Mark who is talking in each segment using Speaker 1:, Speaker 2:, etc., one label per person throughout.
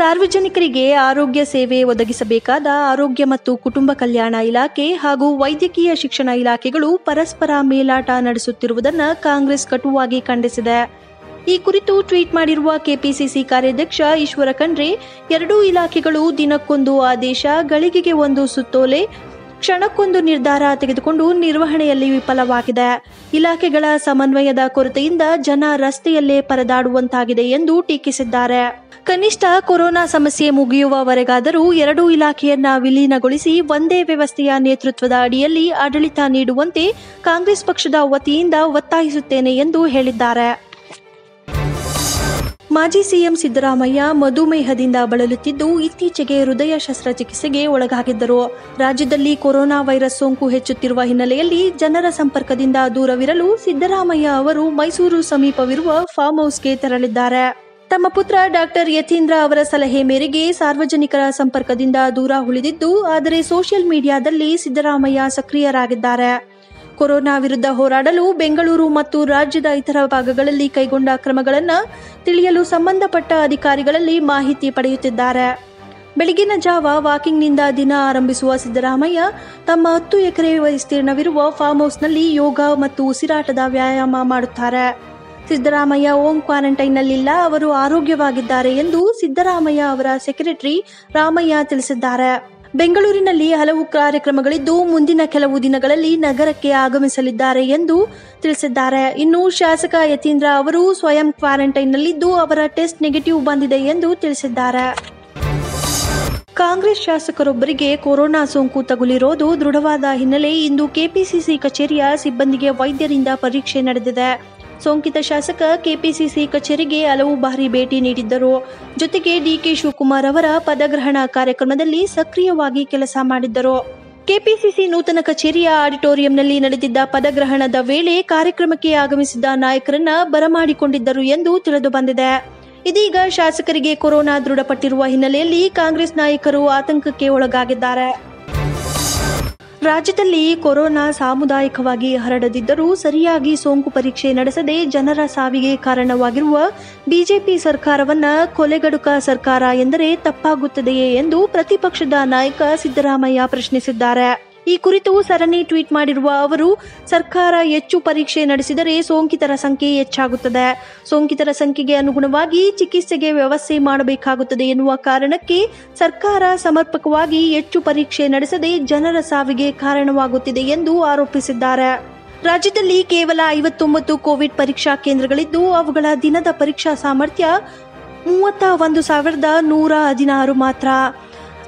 Speaker 1: ಸಾರ್ವಜನಿಕರಿಗೆ ಆರೋಗ್ಯ ಸೇವೆ ಒದಗಿಸಬೇಕಾದ ಆರೋಗ್ಯ ಮತ್ತು ಕುಟುಂಬ ಕಲ್ಯಾಣ ಇಲಾಖೆ ಹಾಗೂ ವೈದ್ಯಕೀಯ ಶಿಕ್ಷಣ ಇಲಾಖೆಗಳು ಪರಸ್ಪರ ಮೇಲಾಟ ನಡೆಸುತ್ತಿರುವುದನ್ನು ಕಾಂಗ್ರೆಸ್ ಕಟುವಾಗಿ ಖಂಡಿಸಿದೆ. ಈ ಕುರಿತು ಟ್ವೀಟ್ ಮಾಡಿರುವ ಕೆಪಿಸಿಸಿ ಕಾರ್ಯಾಧ್ಯಕ್ಷ ಈಶ್ವರ ಖಂಡ್ರೆ, ಎರಡೂ ಇಲಾಖೆಗಳು ದಿನಕ್ಕೊಂದು ಆದೇಶ ಗಳಿಗೆಗೆ ಒಂದು ಸುತ್ತೋಲೆ, ಕ್ಷಣಕ್ಕೊಂದು ನಿರ್ಧಾರ ತೆಗೆದುಕೊಂಡು ನಿರ್ವಹಣೆಯಲ್ಲಿ ವಿಫಲವಾಗಿದೆ. ಇಲಾಖೆಗಳ ಸಮನ್ವಯದ ಕೊರತೆಯಿಂದ ಜನ ರಸ್ತೆಯಲ್ಲೇ ಪರದಾಡುವಂತಾಗಿದೆ ಎಂದು ಟೀಕಿಸಿದ್ದಾರೆ. ಕನಿಷ್ಠ ಕೊರೋನಾ ಸಮಸ್ಯೆ ಮುಗಿಯುವವರೆಗಾದರೂ ಎರಡೂ ಇಲಾಖೆಯನ್ನ ವಿಲೀನಗೊಳಿಸಿ ಒಂದೇ ವ್ಯವಸ್ಥೆಯ ನೇತೃತ್ವದ ಅಡಿಯಲ್ಲಿ ಆಡಳಿತ ನೀಡುವಂತೆ ಕಾಂಗ್ರೆಸ್ ಪಕ್ಷದ ವತಿಯಿಂದ ಒತ್ತಾಯಿಸುತ್ತೇನೆ ಎಂದು ಹೇಳಿದ್ದಾರೆ. ಮಾಜಿ ಸಿಎಂ ಸಿದ್ದರಾಮಯ್ಯ ಮಧುಮೇಹದಿಂದ ಬಳಲುತ್ತಿದ್ದು ಇತ್ತೀಚೆಗೆ ಹೃದಯ ಶಸ್ತ್ರಚಿಕಿತ್ಸೆಗೆ ಒಳಗಾಗಿದ್ದರು. ರಾಜ್ಯದಲ್ಲಿ ಕೊರೋನಾ ವೈರಸ್ ಸೋಂಕು ಹೆಚ್ಚುತ್ತಿರುವ ಹಿನ್ನೆಲೆಯಲ್ಲಿ ಜನರ ಸಂಪರ್ಕದಿಂದ ದೂರವಿರಲು ಸಿದ್ದರಾಮಯ್ಯ ಅವರು ಮೈಸೂರು ಸಮೀಪವಿರುವ ಫಾರ್ಮ್ ಹೌಸ್ಗೆ ತೆರಳಿದ್ದಾರೆ. ತಮ್ಮ ಪುತ್ರ ಡಾಕ್ಟರ್ ಯತೀಂದ್ರ ಅವರ ಸಲಹೆ ಮೇರೆಗೆ ಸಾರ್ವಜನಿಕರ ಸಂಪರ್ಕದಿಂದ ದೂರ ಉಳಿದಿದ್ದು, ಆದರೆ ಸೋಷಿಯಲ್ ಮೀಡಿಯಾದಲ್ಲಿ ಸಿದ್ದರಾಮಯ್ಯ ಸಕ್ರಿಯರಾಗಿದ್ದಾರೆ. ಕೊರೋನಾ ವಿರುದ್ಧ ಹೋರಾಡಲು ಬೆಂಗಳೂರು ಮತ್ತು ರಾಜ್ಯದ ಇತರ ಭಾಗಗಳಲ್ಲಿ ಕೈಗೊಂಡ ಕ್ರಮಗಳನ್ನು ತಿಳಿಯಲು ಸಂಬಂಧಪಟ್ಟ ಅಧಿಕಾರಿಗಳಲ್ಲಿ ಮಾಹಿತಿ ಪಡೆಯುತ್ತಿದ್ದಾರೆ. ಬೆಳಗಿನ ಜಾವ ವಾಕಿಂಗ್ನಿಂದ ದಿನ ಆರಂಭಿಸುವ ಸಿದ್ದರಾಮಯ್ಯ ತಮ್ಮ ಹತ್ತು ಎಕರೆ ವಿಸ್ತೀರ್ಣವಿರುವ ಫಾರ್ಮ್ ಹೌಸ್ನಲ್ಲಿ ಯೋಗ ಮತ್ತು ಉಸಿರಾಟದ ವ್ಯಾಯಾಮ ಮಾಡುತ್ತಾರೆ. ಸಿದ್ದರಾಮಯ್ಯ ಹೋಮ್ ಕ್ವಾರಂಟೈನ್ನಲ್ಲಿಲ್ಲ, ಅವರು ಆರೋಗ್ಯವಾಗಿದ್ದಾರೆ ಎಂದು ಸಿದ್ದರಾಮಯ್ಯ ಅವರ ಸೆಕ್ರೆಟರಿ ರಾಮಯ್ಯ ತಿಳಿಸಿದ್ದಾರೆ. ಬೆಂಗಳೂರಿನಲ್ಲಿ ಹಲವು ಕಾರ್ಯಕ್ರಮಗಳಿದ್ದು, ಮುಂದಿನ ಕೆಲವು ದಿನಗಳಲ್ಲಿ ನಗರಕ್ಕೆ ಆಗಮಿಸಲಿದ್ದಾರೆ ಎಂದು ತಿಳಿಸಿದ್ದಾರೆ. ಇನ್ನು ಶಾಸಕ ಯತೀಂದ್ರ ಅವರು ಸ್ವಯಂ ಕ್ವಾರಂಟೈನ್ನಲ್ಲಿದ್ದು, ಅವರ ಟೆಸ್ಟ್ ನೆಗೆಟಿವ್ ಬಂದಿದೆ ಎಂದು ತಿಳಿಸಿದ್ದಾರೆ. ಕಾಂಗ್ರೆಸ್ ಶಾಸಕರೊಬ್ಬರಿಗೆ ಕೊರೋನಾ ಸೋಂಕು ತಗುಲಿರೋದು ದೃಢವಾದ ಹಿನ್ನೆಲೆ ಇಂದು ಕೆಪಿಸಿಸಿ ಕಚೇರಿಯ ಸಿಬ್ಬಂದಿಗೆ ವೈದ್ಯರಿಂದ ಪರೀಕ್ಷೆ ನಡೆದಿದೆ. ಸೋಂಕಿತ ಶಾಸಕ ಕೆಪಿಸಿಸಿ ಕಚೇರಿಗೆ ಹಲವು ಬಾರಿ ಭೇಟಿ ನೀಡಿದ್ದರು. ಜೊತೆಗೆ ಡಿಕೆ ಶಿವಕುಮಾರ್ ಅವರ ಪದಗ್ರಹಣ ಕಾರ್ಯಕ್ರಮದಲ್ಲಿ ಸಕ್ರಿಯವಾಗಿ ಕೆಲಸ ಮಾಡಿದ್ದರು. ಕೆಪಿಸಿಸಿ ನೂತನ ಕಚೇರಿಯ ಆಡಿಟೋರಿಯಂನಲ್ಲಿ ನಡೆದಿದ್ದ ಪದಗ್ರಹಣದ ವೇಳೆ ಕಾರ್ಯಕ್ರಮಕ್ಕೆ ಆಗಮಿಸಿದ್ದ ನಾಯಕರನ್ನ ಬರಮಾಡಿಕೊಂಡಿದ್ದರು ಎಂದು ತಿಳಿದು ಬಂದಿದೆ. ಇದೀಗ ಶಾಸಕರಿಗೆ ಕೊರೋನಾ ದೃಢಪಟ್ಟಿರುವ ಹಿನ್ನೆಲೆಯಲ್ಲಿ ಕಾಂಗ್ರೆಸ್ ನಾಯಕರು ಆತಂಕಕ್ಕೆ ಒಳಗಾಗಿದ್ದಾರೆ. ರಾಜ್ಯದಲ್ಲಿ ಕೊರೋನಾ ಸಾಮುದಾಯಿಕವಾಗಿ ಹರಡದಿದ್ದರೂ ಸರಿಯಾಗಿ ಸೋಂಕು ಪರೀಕ್ಷೆ ನಡೆಸದೆ ಜನರ ಸಾವಿಗೆ ಕಾರಣವಾಗಿರುವ ಬಿಜೆಪಿ ಸರ್ಕಾರವನ್ನ ಕೊಲೆಗಡುಕ ಸರ್ಕಾರ ಎಂದರೆ ತಪ್ಪಾಗುತ್ತದೆಯೇ ಎಂದು ಪ್ರತಿಪಕ್ಷದ ನಾಯಕ ಸಿದ್ದರಾಮಯ್ಯ ಪ್ರಶ್ನಿಸಿದ್ದಾರೆ. ಈ ಕುರಿತು ಸರಣಿ ಟ್ವೀಟ್ ಮಾಡಿರುವ ಅವರು, ಸರ್ಕಾರ ಹೆಚ್ಚು ಪರೀಕ್ಷೆ ನಡೆಸಿದರೆ ಸೋಂಕಿತರ ಸಂಖ್ಯೆ ಹೆಚ್ಚಾಗುತ್ತದೆ. ಸೋಂಕಿತರ ಸಂಖ್ಯೆಗೆ ಅನುಗುಣವಾಗಿ ಚಿಕಿತ್ಸೆಗೆ ವ್ಯವಸ್ಥೆ ಮಾಡಬೇಕಾಗುತ್ತದೆ ಎನ್ನುವ ಕಾರಣಕ್ಕೆ ಸರ್ಕಾರ ಸಮರ್ಪಕವಾಗಿ ಹೆಚ್ಚು ಪರೀಕ್ಷೆ ನಡೆಸದೆ ಜನರ ಸಾವಿಗೆ ಕಾರಣವಾಗುತ್ತಿದೆ ಎಂದು ಆರೋಪಿಸಿದ್ದಾರೆ. ರಾಜ್ಯದಲ್ಲಿ ಕೇವಲ ಐವತ್ತೊಂಬತ್ತು ಕೋವಿಡ್ ಪರೀಕ್ಷಾ ಕೇಂದ್ರಗಳಿದ್ದು, ಅವುಗಳ ದಿನದ ಪರೀಕ್ಷಾ ಸಾಮರ್ಥ್ಯ ಮೂವತ್ತ ಒಂದು ಸಾವಿರದ ನೂರ ಹದಿನಾರು ಮಾತ್ರ.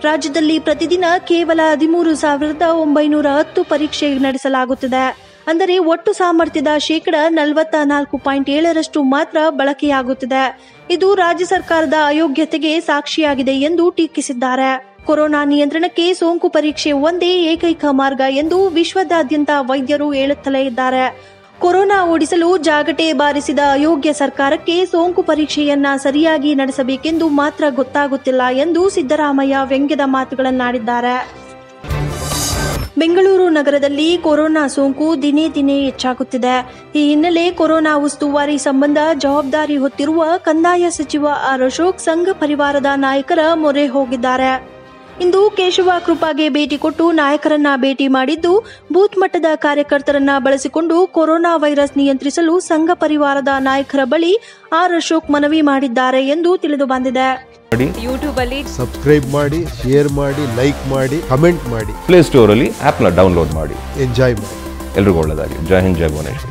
Speaker 1: ರಾಜ್ಯದಲ್ಲಿ ಪ್ರತಿದಿನ ಕೇವಲ ಹದಿಮೂರು ಸಾವಿರದ ಒಂಬೈನೂರ ಹತ್ತು ಪರೀಕ್ಷೆ ನಡೆಸಲಾಗುತ್ತಿದೆ. ಅಂದರೆ ಒಟ್ಟು ಸಾಮರ್ಥ್ಯದ ಶೇಕಡ ನಲವತ್ತ ನಾಲ್ಕು ಪಾಯಿಂಟ್ ಏಳರಷ್ಟು ಮಾತ್ರ ಬಳಕೆಯಾಗುತ್ತಿದೆ. ಇದು ರಾಜ್ಯ ಸರ್ಕಾರದ ಅಯೋಗ್ಯತೆಗೆ ಸಾಕ್ಷಿಯಾಗಿದೆ ಎಂದು ಟೀಕಿಸಿದ್ದಾರೆ. ಕೊರೋನಾ ನಿಯಂತ್ರಣಕ್ಕೆ ಸೋಂಕು ಪರೀಕ್ಷೆ ಒಂದೇ ಏಕೈಕ ಮಾರ್ಗ ಎಂದು ವಿಶ್ವದಾದ್ಯಂತ ವೈದ್ಯರು ಹೇಳುತ್ತಲೇ ಇದ್ದಾರೆ. ಕೊರೋನಾ ಓಡಿಸಲು ಜಾಗಟೆ ಬಾರಿಸಿದ ಅಯೋಗ್ಯ ಸರ್ಕಾರಕ್ಕೆ ಸೋಂಕು ಪರೀಕ್ಷೆಯನ್ನ ಸರಿಯಾಗಿ ನಡೆಸಬೇಕೆಂದು ಮಾತ್ರ ಗೊತ್ತಾಗುತ್ತಿಲ್ಲ ಎಂದು ಸಿದ್ದರಾಮಯ್ಯ ವ್ಯಂಗ್ಯದ ಮಾತುಗಳನ್ನಾಡಿದ್ದಾರೆ. ಬೆಂಗಳೂರು ನಗರದಲ್ಲಿ ಕೊರೋನಾ ಸೋಂಕು ದಿನೇ ದಿನೇ ಹೆಚ್ಚಾಗುತ್ತಿದೆ. ಈ ಹಿನ್ನೆಲೆ ಕೊರೋನಾ ಉಸ್ತುವಾರಿ ಸಂಬಂಧ ಜವಾಬ್ದಾರಿ ಹೊತ್ತಿರುವ ಕಂದಾಯ ಸಚಿವ ಆರ್ ಅಶೋಕ್ ಸಂಘ ಪರಿವಾರದ ನಾಯಕರ ಮೊರೆ ಹೋಗಿದ್ದಾರೆ. ಇಂದು ಕೇಶವ ಕೃಪಾಗೆ ಭೇಟಿ ಕೊಟ್ಟು ನಾಯಕರನ್ನ ಭೇಟಿ ಮಾಡಿದ್ದು ಬೂತ್ ಮಟ್ಟದ ಕಾರ್ಯಕರ್ತರನ್ನ ಬಳಸಿಕೊಂಡು ಕೊರೋನಾ ವೈರಸ್ ನಿಯಂತ್ರಿಸಲು ಸಂಘ ಪರಿವಾರದ ನಾಯಕರ ಬಳಿ ಆರ್ ಅಶೋಕ್ ಮನವಿ ಮಾಡಿದ್ದಾರೆ ಎಂದು ತಿಳಿದು ಬಂದಿದೆ.
Speaker 2: ಯೂಟ್ಯೂಬ್ ಅಲ್ಲಿ
Speaker 3: ಸಬ್ಸ್ಕ್ರೈಬ್ ಮಾಡಿ ಶೇರ್ ಮಾಡಿ ಲೈಕ್ ಮಾಡಿ ಕಮೆಂಟ್ ಮಾಡಿ.
Speaker 4: ಪ್ಲೇ ಆಪ್ನ ಡೌನ್ಲೋಡ್ ಮಾಡಿ.
Speaker 3: ಎಂಜಾಯ್ ಮಾಡಿ.
Speaker 4: ಎಲ್ರಿಗೂ ಒಳ್ಳೆದಾಗಿ ಜೈ ಹಿಂದ್ ಜೈ ಭುವನೇಶ್ವರ್.